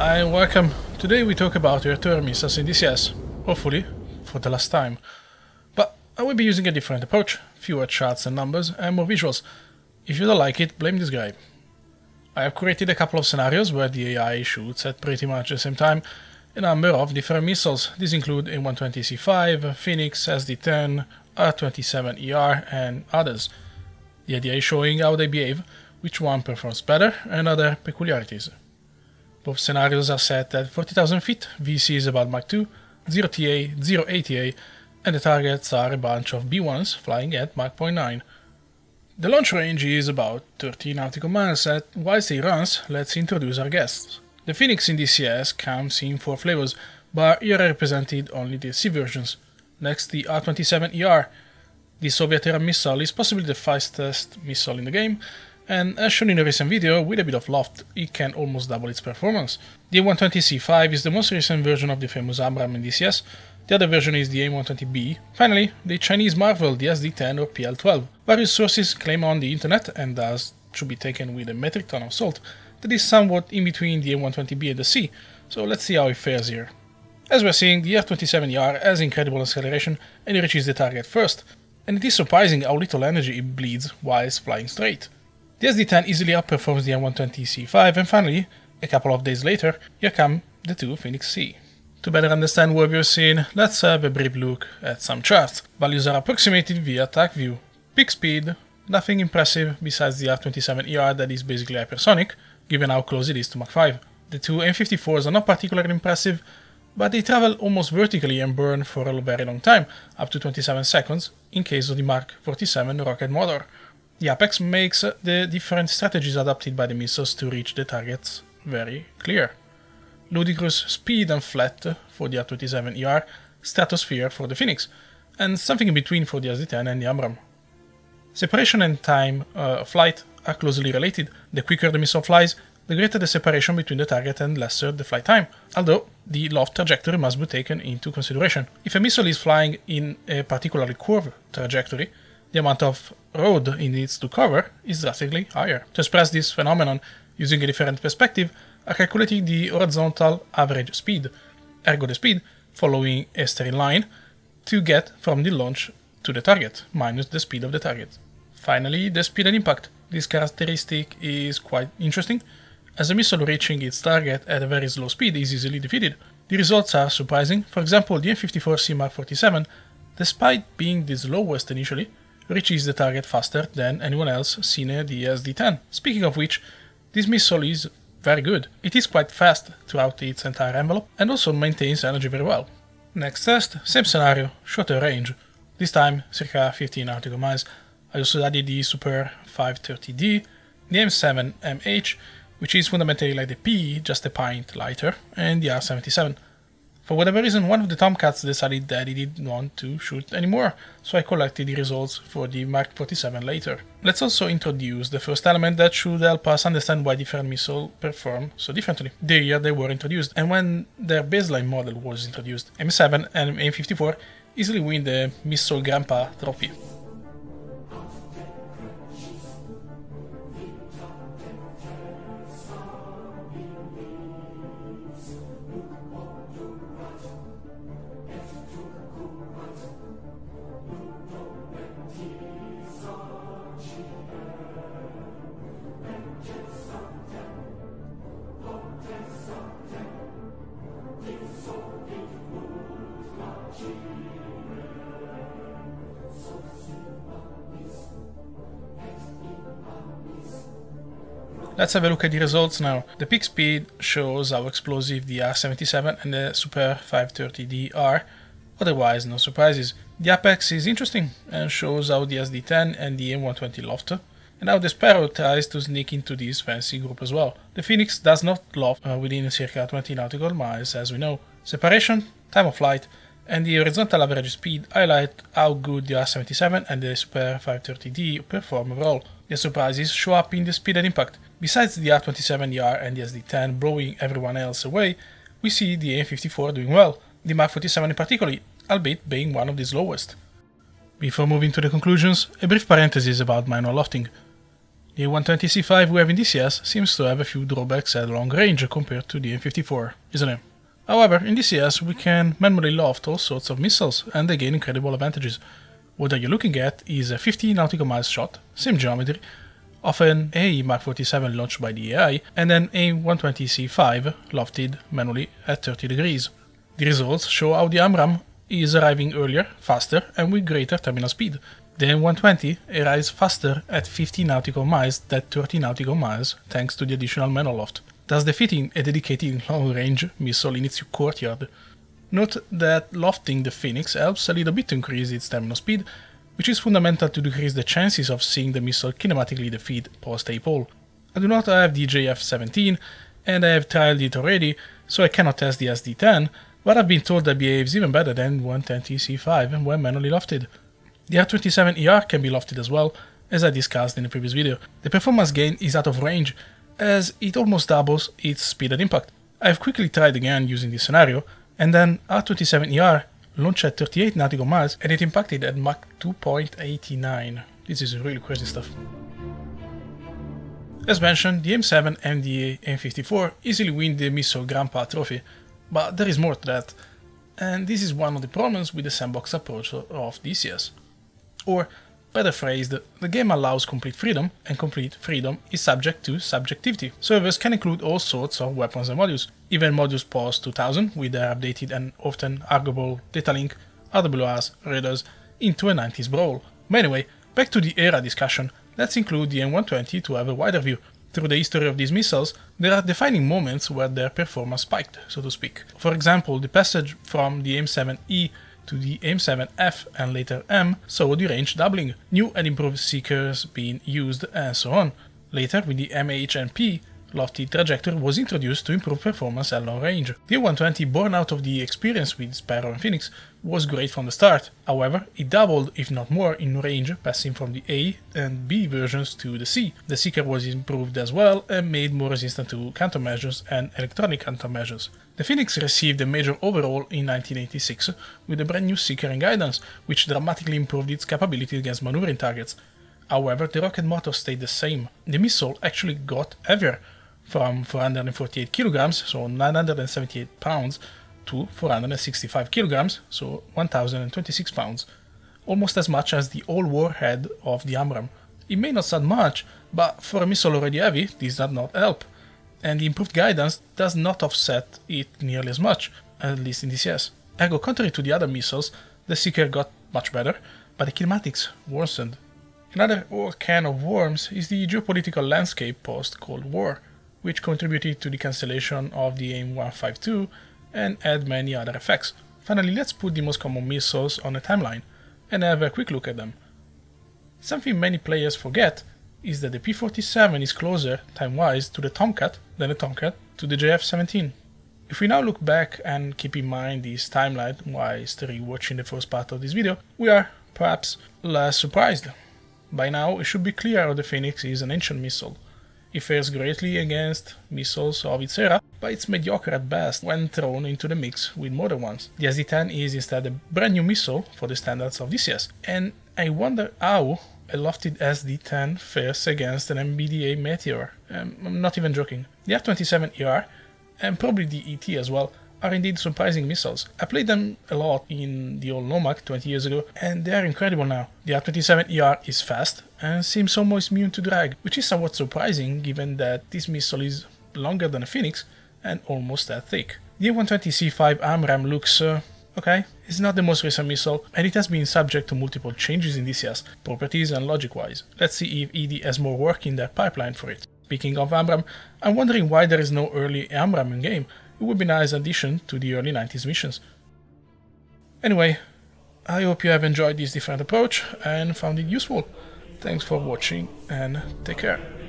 welcome. Today we talk about return missiles in DCS, hopefully for the last time. But I will be using a different approach, fewer charts and numbers, and more visuals. If you don't like it, blame this guy. I have created a couple of scenarios where the AI shoots at pretty much the same time a number of different missiles. These include A120C5, Phoenix, SD-10, R27ER, and others. The idea is showing how they behave, which one performs better, and other peculiarities. Both scenarios are set at 40,000 feet, VC is about Mach 2, 0 TA, 0 ATA, and the targets are a bunch of B1s flying at Mach 0.9. The launch range is about 13 nautical miles, and whilst he runs, let's introduce our guests. The Phoenix in DCS comes in four flavors, but here I represented only the C versions. Next, the R-27ER. The Soviet-era missile is possibly the fastest missile in the game, and as shown in a recent video, with a bit of loft, it can almost double its performance. The A120C5 is the most recent version of the famous AMRAAM in DCS, the other version is the A120B. Finally, the Chinese Marvel, the SD-10 or PL-12. Various sources claim on the internet, and thus should be taken with a metric ton of salt, that is somewhat in between the A120B and the C, so let's see how it fares here. As we're seeing, the R-27ER has incredible acceleration and it reaches the target first, and it is surprising how little energy it bleeds whilst flying straight. The SD-10 easily outperforms the M120C5 and finally, a couple of days later, here come the two Phoenix C. To better understand what we're seeing, let's have a brief look at some charts. Values are approximated via TACView. Peak speed, nothing impressive besides the R27ER that is basically hypersonic, given how close it is to Mach 5. The two M54s are not particularly impressive, but they travel almost vertically and burn for a very long time, up to 27 seconds, in case of the Mark 47 rocket motor. The Apex makes the different strategies adopted by the missiles to reach the targets very clear ludicrous speed and flat for the R27ER, stratosphere for the Phoenix, and something in between for the SD-10 and the AMRAAM. Separation and time uh, of flight are closely related. The quicker the missile flies, the greater the separation between the target and lesser the flight time, although the loft trajectory must be taken into consideration. If a missile is flying in a particularly curved trajectory, the amount of road it needs to cover is drastically higher. To express this phenomenon using a different perspective, are calculating the horizontal average speed, ergo the speed, following a straight line, to get from the launch to the target, minus the speed of the target. Finally, the speed and impact. This characteristic is quite interesting, as a missile reaching its target at a very slow speed is easily defeated. The results are surprising, for example the M54C Mark 47, despite being the slowest initially, reaches the target faster than anyone else seen the SD-10. Speaking of which, this missile is very good. It is quite fast throughout its entire envelope and also maintains energy very well. Next test, same scenario, shorter range. This time circa 15 nautical miles. I also added the Super 530D, the M7MH, which is fundamentally like the P, just a pint lighter, and the R77. For whatever reason, one of the Tomcats decided that he didn't want to shoot anymore, so I collected the results for the Mark 47 later. Let's also introduce the first element that should help us understand why different missiles perform so differently. The year they were introduced, and when their baseline model was introduced. M7 and M54 easily win the Missile Grandpa trophy. Let's have a look at the results now. The peak speed shows how explosive the R77 and the Super 530D are, otherwise no surprises. The Apex is interesting and shows how the SD10 and the M120 loft, and how the Sparrow tries to sneak into this fancy group as well. The Phoenix does not loft uh, within circa 20 nautical miles as we know. Separation, time of flight, and the horizontal average speed highlight how good the R77 and the Super 530D perform overall. The surprises show up in the speed and impact. Besides the R27ER and the SD10 blowing everyone else away, we see the M54 doing well, the Mark 47 in particular, albeit being one of the slowest. Before moving to the conclusions, a brief parenthesis about manual lofting. The A120C5 we have in DCS seems to have a few drawbacks at long range compared to the M54, isn't it? However, in DCS we can manually loft all sorts of missiles and they gain incredible advantages. What are you're looking at is a 50 nautical miles shot, same geometry, of an AE Mark 47 launched by the AI and an A120C5 lofted manually at 30 degrees. The results show how the AMRAAM is arriving earlier, faster, and with greater terminal speed. The M120 arrives faster at 50 nautical miles than 30 nautical miles thanks to the additional manual loft, thus defeating a dedicated long-range missile in its courtyard. Note that lofting the Phoenix helps a little bit to increase its terminal speed, which is fundamental to decrease the chances of seeing the missile kinematically defeat post-APOL. I do not have the JF-17, and I have trialed it already, so I cannot test the SD-10, but I've been told that behaves even better than 110TC5 when manually lofted. The R27ER can be lofted as well, as I discussed in the previous video. The performance gain is out of range, as it almost doubles its speed at impact. I've quickly tried again using this scenario, and then R27ER launched at 38 nautical miles and it impacted at Mach 2.89. This is really crazy stuff. As mentioned, the M7 and the M54 easily win the Missile Grandpa trophy, but there is more to that, and this is one of the problems with the sandbox approach of DCS. Or, better phrased, the game allows complete freedom, and complete freedom is subject to subjectivity. Servers can include all sorts of weapons and modules, even modules post 2000 with their updated and often arguable data link, RWRs, radars, into a 90s brawl. But anyway, back to the era discussion, let's include the M120 to have a wider view, through the history of these missiles, there are defining moments where their performance spiked, so to speak. For example, the passage from the M7E to the M7F and later M saw the range doubling, new and improved seekers being used, and so on. Later, with the MH&P, lofty trajectory was introduced to improve performance at long range. The A120, born out of the experience with Sparrow and Phoenix, was great from the start. However, it doubled, if not more, in range, passing from the A and B versions to the C. The Seeker was improved as well and made more resistant to countermeasures and electronic countermeasures. The Phoenix received a major overhaul in 1986 with a brand new Seeker and guidance, which dramatically improved its capability against maneuvering targets. However, the rocket motor stayed the same. The missile actually got heavier, from 448 kilograms, so 978 pounds, to 465 kilograms, so 1026 pounds, almost as much as the old warhead of the AMRAAM. It may not sound much, but for a missile already heavy, this does not help, and the improved guidance does not offset it nearly as much, at least in DCS. Ergo, contrary to the other missiles, the Seeker got much better, but the kinematics worsened. Another can of worms is the geopolitical landscape post-Cold War which contributed to the cancellation of the AIM-152 and had many other effects. Finally, let's put the most common missiles on a timeline and have a quick look at them. Something many players forget is that the P-47 is closer, time-wise, to the Tomcat than the Tomcat to the JF-17. If we now look back and keep in mind this timeline while whilst rewatching the first part of this video, we are, perhaps, less surprised. By now, it should be clear the Phoenix is an ancient missile, it fares greatly against missiles of its era, but it's mediocre at best when thrown into the mix with modern ones. The SD-10 is instead a brand new missile for the standards of DCS, and I wonder how a lofted SD-10 fares against an MBDA Meteor. Um, I'm not even joking. The R-27ER, and probably the ET as well, are indeed surprising missiles. I played them a lot in the old Nomak 20 years ago, and they are incredible now. The R27ER is fast and seems almost immune to drag, which is somewhat surprising given that this missile is longer than a Phoenix and almost that thick. The A120C5 AMRAAM looks uh, okay. It's not the most recent missile, and it has been subject to multiple changes in DCS, properties and logic-wise. Let's see if ED has more work in their pipeline for it. Speaking of AMRAAM, I'm wondering why there is no early AMRAAM in game, it would be a nice addition to the early 90s missions. Anyway, I hope you have enjoyed this different approach and found it useful. Thanks for watching and take care.